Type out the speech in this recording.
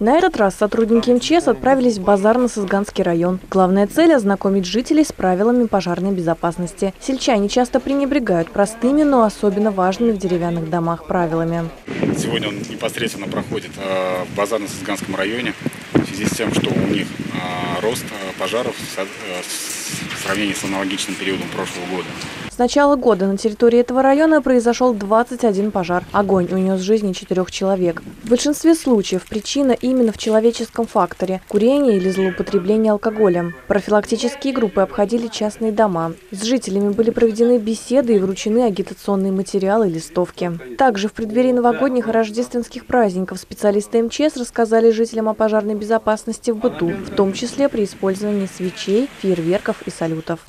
На этот раз сотрудники МЧС отправились в базар на Сызганский район. Главная цель – ознакомить жителей с правилами пожарной безопасности. Сельчане часто пренебрегают простыми, но особенно важными в деревянных домах правилами. Сегодня он непосредственно проходит э, в базар на Сызганском районе связи с тем, что у них э, рост э, пожаров в сравнении с аналогичным периодом прошлого года. С начала года на территории этого района произошел 21 пожар. Огонь унес жизни четырех человек. В большинстве случаев причина именно в человеческом факторе – курение или злоупотребление алкоголем. Профилактические группы обходили частные дома. С жителями были проведены беседы и вручены агитационные материалы и листовки. Также в преддверии новогодних и рождественских праздников специалисты МЧС рассказали жителям о пожарной безопасности в быту, в том числе при использовании свечей, фейерверков и салютов.